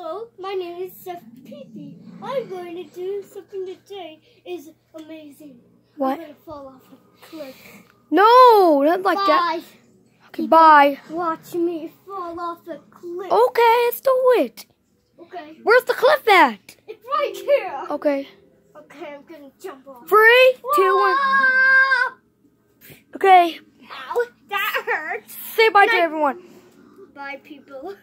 Hello, my name is Chef Pee I'm going to do something today is amazing. What? I'm going to fall off a cliff. No, not like bye. that. Okay, bye. Watch me fall off the cliff. Okay, let's do it. Okay. Where's the cliff at? It's right here. Okay. Okay, I'm going to jump off. Three, two, one. one. Okay. Ow, that hurts. Say bye to I... everyone. Bye, people.